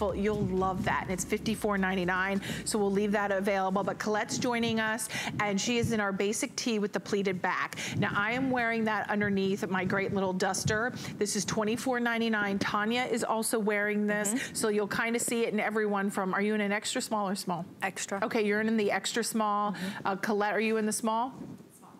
You'll love that. And it's $54.99. So we'll leave that available. But Colette's joining us and she is in our basic tee with the pleated back. Now I am wearing that underneath my great little duster. This is $24.99. Tanya is also wearing this. Mm -hmm. So you'll kind of see it in everyone from, are you in an extra small or small? Extra. Okay, you're in the extra small. Mm -hmm. uh, Colette, are you in the small?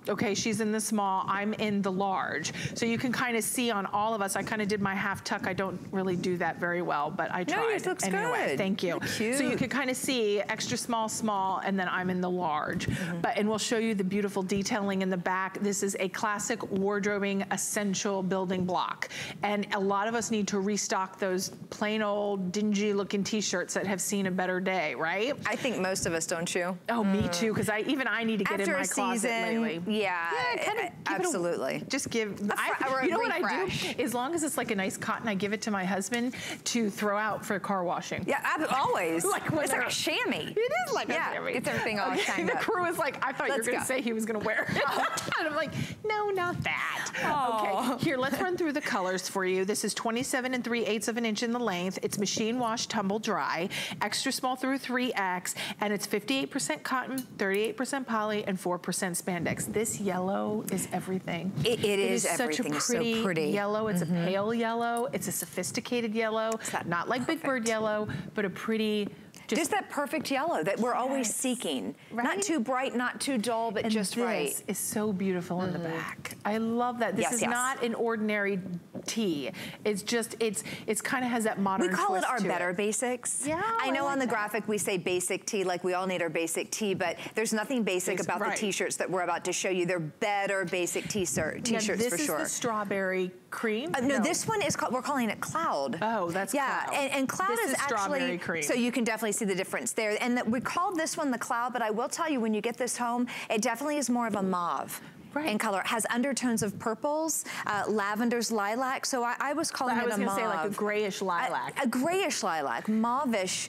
Okay, she's in the small, I'm in the large. So you can kind of see on all of us, I kind of did my half tuck. I don't really do that very well, but I tried. No, it looks anyway, good. Thank you. So you can kind of see extra small, small, and then I'm in the large. Mm -hmm. But And we'll show you the beautiful detailing in the back. This is a classic wardrobing essential building block. And a lot of us need to restock those plain old dingy looking t-shirts that have seen a better day, right? I think most of us, don't you? Oh, mm. me too, because I even I need to get After in my closet season, lately. Yeah, yeah kind of absolutely. A, just give, I, you know refresh. what I do? As long as it's like a nice cotton, I give it to my husband to throw out for car washing. Yeah, always. like it's like a chamois. It is like yeah, a chamois. Gets everything all okay. The crew is like, I thought let's you were going to say he was going to wear it. and I'm like, no, not that. Aww. Okay, here, let's run through the colors for you. This is 27 and 3 eighths of an inch in the length. It's machine wash, tumble dry, extra small through 3X, and it's 58% cotton, 38% poly, and 4% spandex. This yellow is everything. it, it, it is, is such a pretty, so pretty, yellow. It's mm -hmm. a mm-hmm. pale yellow. It's a sophisticated yellow. It's Not like perfect. Big Bird yellow, but a pretty just, just, that perfect yellow that we're yes. always seeking. Right? Not too bright, not too dull, but and just this right. is so beautiful mm in the mm-hmm. back. I love that. This yes, is yes. not an ordinary tee. It's just, it's it's kind of has that modern We call it our better it. basics. Yeah, I know I like on the that. graphic we say basic tee, like we all need our basic tee, but there's nothing basic about right. the t-shirts that we're about to show you. They're better basic t-shirts for sure. This is the strawberry cream? Uh, no, no, this one is called, we're calling it Cloud. Oh, that's yeah, Cloud. And, and Cloud this is, is actually, cream. so you can definitely see the difference there. And the, we called this one the Cloud, but I will tell you when you get this home, it definitely is more of a mauve. Right. in color. It has undertones of purples, uh, lavenders, lilac. So I, I was calling well, it a mauve. I was going to say like a grayish lilac. A, a grayish lilac, mauvish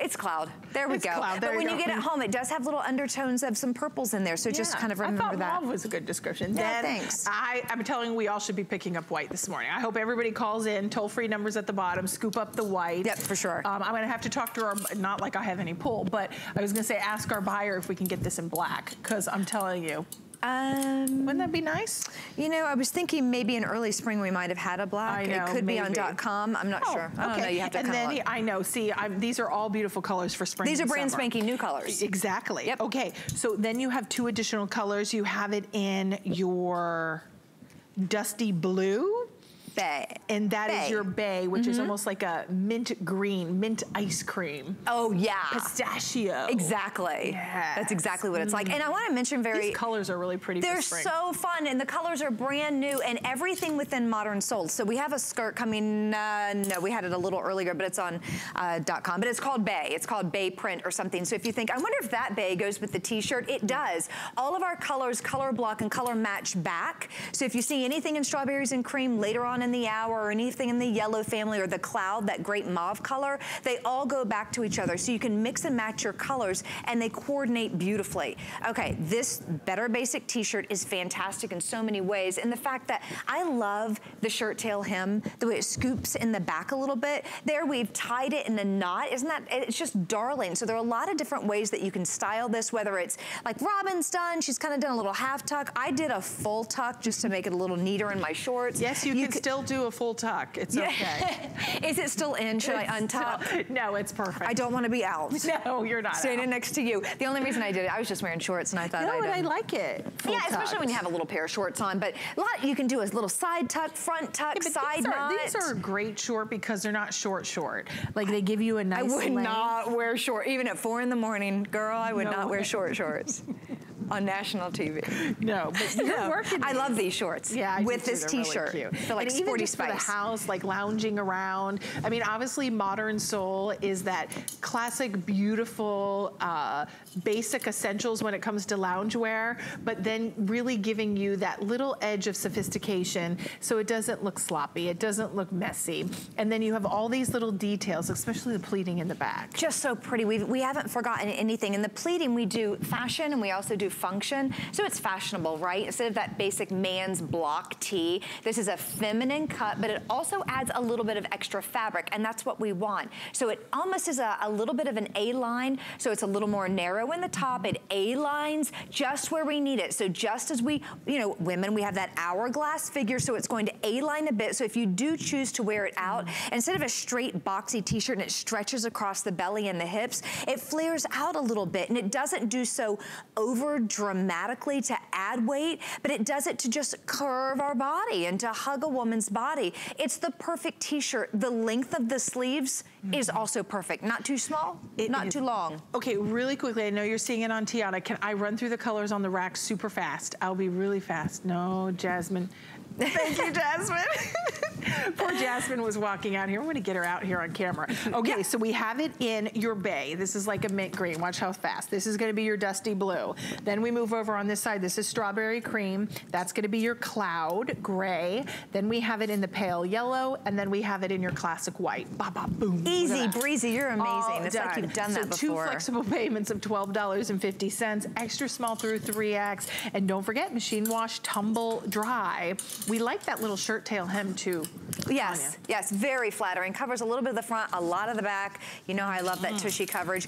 it's cloud. There we it's go. Cloud. There but when you, you get it home, it does have little undertones of some purples in there. So yeah. just kind of remember I thought that. mauve was a good description. Yeah, then thanks. I, I'm telling you, we all should be picking up white this morning. I hope everybody calls in, toll-free numbers at the bottom, scoop up the white. Yep, for sure. Um, I'm gonna have to talk to our, not like I have any pull, but I was gonna say ask our buyer if we can get this in black, because I'm telling you, um, Wouldn't that be nice? You know, I was thinking maybe in early spring we might have had a black. I know, it could maybe. be on dot .com. I'm not oh, sure. I okay. don't know. You have to And then look. I know. See, I'm, these are all beautiful colors for spring. These are brand summer. spanking new colors. Exactly. Yep. Okay. So then you have two additional colors. You have it in your dusty blue bay. And that bay. is your bay, which mm -hmm. is mm-hmm. almost like a mint green, mint ice cream. Oh, yeah. Pistachio. Exactly. Yes. That's exactly what it's like. And I want to mention very... These colors are really pretty They're so fun, and the colors are brand new, and everything within Modern Soul. So we have a skirt coming, uh, no, we had it a little earlier, but it's on uh, .com, but it's called Bay. It's called Bay Print or something. So if you think, I wonder if that Bay goes with the t-shirt, it does. All of our colors color block and color match back. So if you see anything in strawberries and cream later on in the hour or anything in the yellow family or the cloud, that great mauve color, they all go back to each other. So you can mix and match your colors and they coordinate beautifully. Okay, this Better Basic t-shirt is fantastic in so many ways. And the fact that I love the shirt tail hem, the way it scoops in the back a little bit. There we've tied it in a knot. Isn't that, it's just darling. So there are a lot of different ways that you can style this, whether it's like Robin's done, she's kind of done a little half tuck. I did a full tuck just to make it a little neater in my shorts. Yes, you, you can still do a full tuck. It's okay. Is it still in? Should it's I untuck? Still, no, it's perfect. I don't want to be out. No, you're not Standing out. next to you. The only reason I did it, I was just wearing shorts and I thought no, I'd... No, I um, like it. yeah, especially when you have a little pair of shorts on. But a lot you can do is little side tuck, front tuck, yeah, side these knot. Are, these are great short because they're not short short. Like they give you a nice I would length. not wear short. Even at four in the morning, girl, I would no not way. wear short shorts. On national TV. No, but you're no. working. I love these shorts. Yeah, with this t-shirt. Really They're like and sporty even just spice. for the house, like lounging around. I mean, obviously, modern soul is that classic, beautiful, uh, basic essentials when it comes to loungewear, but then really giving you that little edge of sophistication so it doesn't look sloppy, it doesn't look messy, and then you have all these little details, especially the pleating in the back. Just so pretty. We've, we haven't forgotten anything. In the pleating, we do fashion and we also do function. So it's fashionable, right? Instead of that basic man's block tee, this is a feminine cut, but it also adds a little bit of extra fabric, and that's what we want. So it almost is a, a little bit of an A-line, so it's a little more narrow in the top. It A-lines just where we need it. So just as we, you know, women, we have that hourglass figure, so it's going to A-line a bit. So if you do choose to wear it out, instead of a straight boxy t-shirt and it stretches across the belly and the hips, it flares out a little bit and it doesn't do so over dramatically to add weight, but it does it to just curve our body and to hug a woman's body. It's the perfect t-shirt. The length of the sleeves mm -hmm. is also perfect. Not too small, it not is. too long. Okay, really quickly, I know you're seeing it on Tiana. Can I run through the colors on the rack super fast? I'll be really fast. No, Jasmine. Thank you, Jasmine. Poor Jasmine was walking out here. I'm gonna get her out here on camera. Okay, yeah. so we have it in your bay. This is like a mint green. Watch how fast. This is gonna be your dusty blue. Then we move over on this side. This is strawberry cream. That's gonna be your cloud gray. Then we have it in the pale yellow, and then we have it in your classic white. Ba, ba, boom. Easy breezy, you're amazing. All it's done. like you've done so that before. two flexible payments of $12.50, extra small through 3X, and don't forget, machine wash, tumble, dry. We like that little shirt tail hem too. Yes, yes, very flattering. Covers a little bit of the front, a lot of the back. You know how I love that mm. tushy coverage.